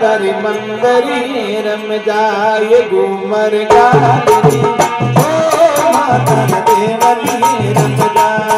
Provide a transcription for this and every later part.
तरी मंदरी रम जाए घूमर गाली ओ माता देवरी रम जाय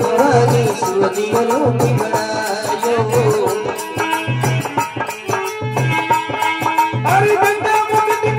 پھرا دی سو دیلو کی بنا یو ہری دندا مکتی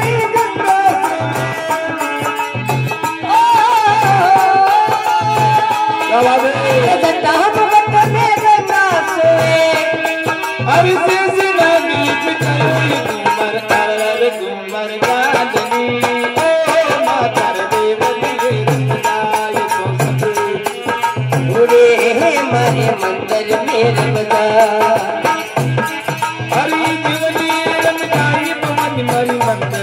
மணி மணி மந்த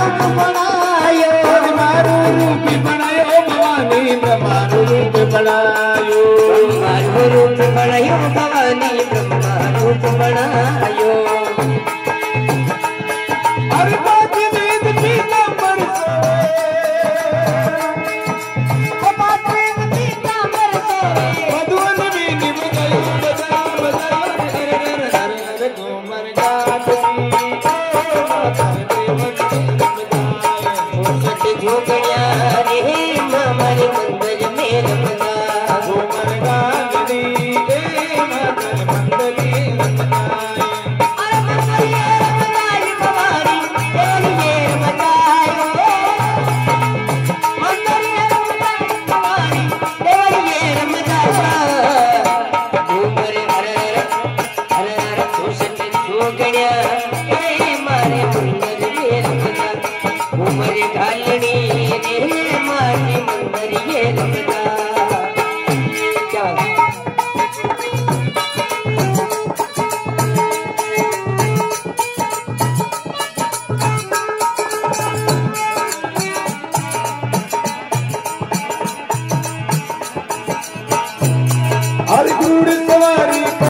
बणायो। ایو ارتا کی دید پی घालणी रे माने मंदर ये रमदा